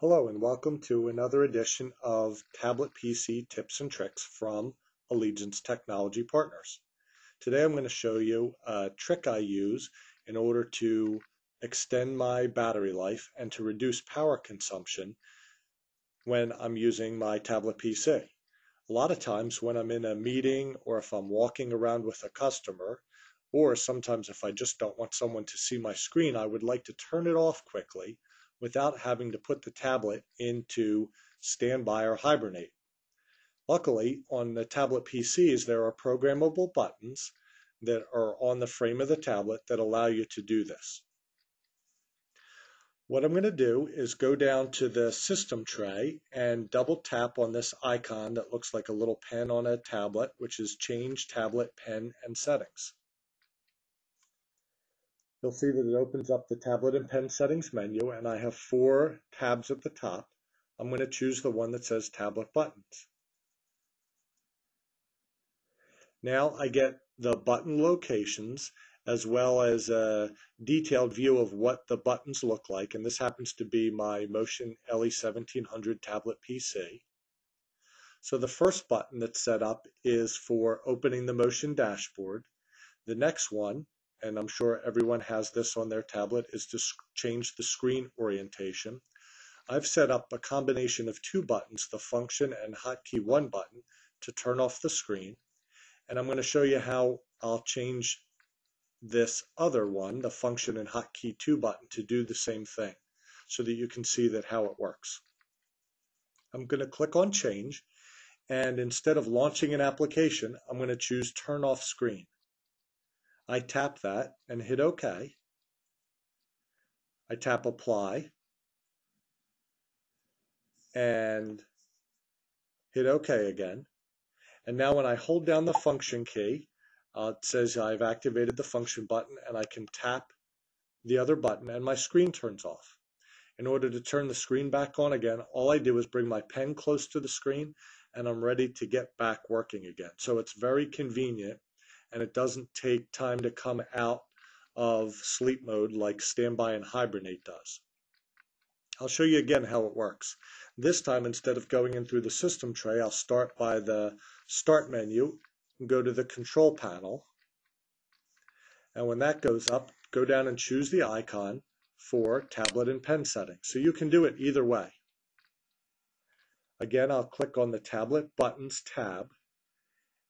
Hello and welcome to another edition of Tablet PC Tips and Tricks from Allegiance Technology Partners. Today I'm going to show you a trick I use in order to extend my battery life and to reduce power consumption when I'm using my tablet PC. A lot of times when I'm in a meeting or if I'm walking around with a customer or sometimes if I just don't want someone to see my screen, I would like to turn it off quickly without having to put the tablet into standby or hibernate. Luckily, on the tablet PCs, there are programmable buttons that are on the frame of the tablet that allow you to do this. What I'm going to do is go down to the system tray and double tap on this icon that looks like a little pen on a tablet, which is change tablet pen and settings. You'll see that it opens up the tablet and pen settings menu and I have four tabs at the top. I'm going to choose the one that says tablet buttons. Now I get the button locations as well as a detailed view of what the buttons look like and this happens to be my Motion LE1700 tablet PC. So the first button that's set up is for opening the Motion dashboard. The next one and I'm sure everyone has this on their tablet, is to change the screen orientation. I've set up a combination of two buttons, the function and hotkey 1 button, to turn off the screen. And I'm going to show you how I'll change this other one, the function and hotkey 2 button, to do the same thing so that you can see that how it works. I'm going to click on change and instead of launching an application, I'm going to choose turn off screen. I tap that and hit OK. I tap apply and hit OK again. And now when I hold down the function key, uh, it says I've activated the function button and I can tap the other button and my screen turns off. In order to turn the screen back on again, all I do is bring my pen close to the screen and I'm ready to get back working again. So it's very convenient and it doesn't take time to come out of sleep mode like standby and hibernate does. I'll show you again how it works. This time, instead of going in through the system tray, I'll start by the start menu and go to the control panel. And when that goes up, go down and choose the icon for tablet and pen settings. So you can do it either way. Again, I'll click on the tablet buttons tab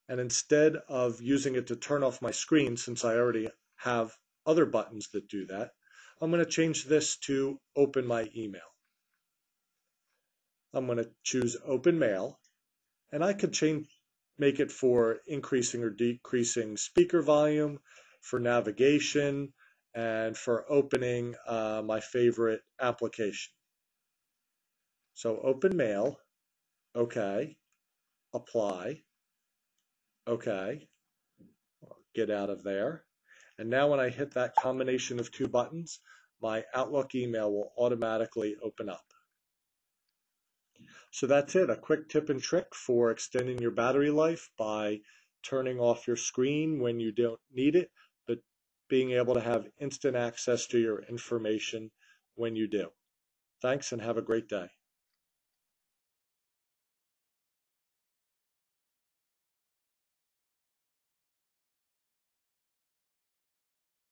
and instead of using it to turn off my screen, since I already have other buttons that do that, I'm going to change this to open my email. I'm going to choose open mail and I could change make it for increasing or decreasing speaker volume, for navigation, and for opening uh, my favorite application. So open mail, okay, apply, Okay, get out of there. And now when I hit that combination of two buttons, my Outlook email will automatically open up. So that's it, a quick tip and trick for extending your battery life by turning off your screen when you don't need it, but being able to have instant access to your information when you do. Thanks and have a great day.